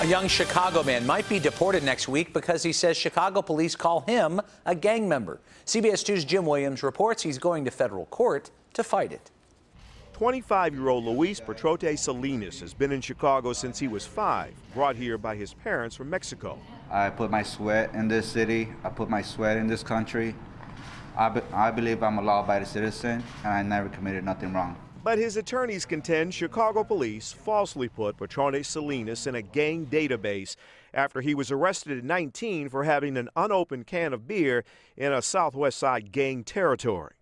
A young Chicago man might be deported next week because he says Chicago police call him a gang member. CBS 2's Jim Williams reports he's going to federal court to fight it. 25 year old Luis Pedrote Salinas has been in Chicago since he was five, brought here by his parents from Mexico. I put my sweat in this city, I put my sweat in this country. I, be, I believe I'm a law abiding citizen and I never committed nothing wrong. But his attorneys contend Chicago police falsely put Pedrote Salinas in a gang database after he was arrested at 19 for having an unopened can of beer in a Southwest Side gang territory.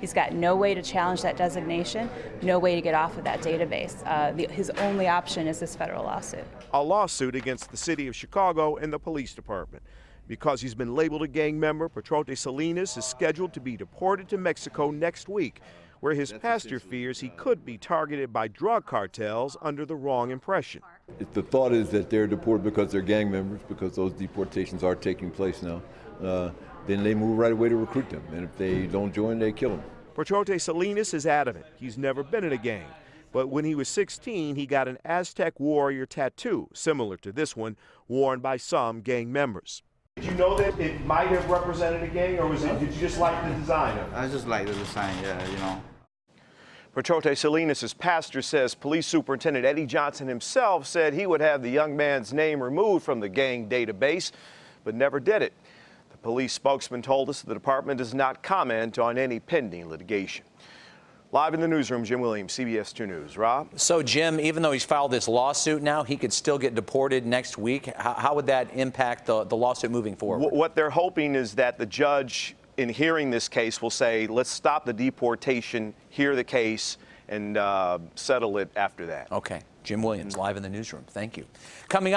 He's got no way to challenge that designation, no way to get off of that database. Uh, the, his only option is this federal lawsuit. A lawsuit against the city of Chicago and the police department. Because he's been labeled a gang member, Pedrote Salinas is scheduled to be deported to Mexico next week where his pastor fears he could be targeted by drug cartels under the wrong impression. If the thought is that they're deported because they're gang members, because those deportations are taking place now, uh, then they move right away to recruit them. And if they don't join, they kill them. Pedrote Salinas is adamant he's never been in a gang. But when he was 16, he got an Aztec warrior tattoo, similar to this one, worn by some gang members. Did you know that it might have represented a gang, or was it, did you just like the design of it? I just like the design, yeah, you know. Pedrote Salinas' pastor says police superintendent Eddie Johnson himself said he would have the young man's name removed from the gang database, but never did it. The police spokesman told us the department does not comment on any pending litigation. Live in the newsroom, Jim Williams, CBS 2 News. Rob? So, Jim, even though he's filed this lawsuit now, he could still get deported next week. How, how would that impact the, the lawsuit moving forward? What they're hoping is that the judge, in hearing this case, will say, let's stop the deportation, hear the case, and uh, settle it after that. Okay. Jim Williams, live in the newsroom. Thank you. Coming up.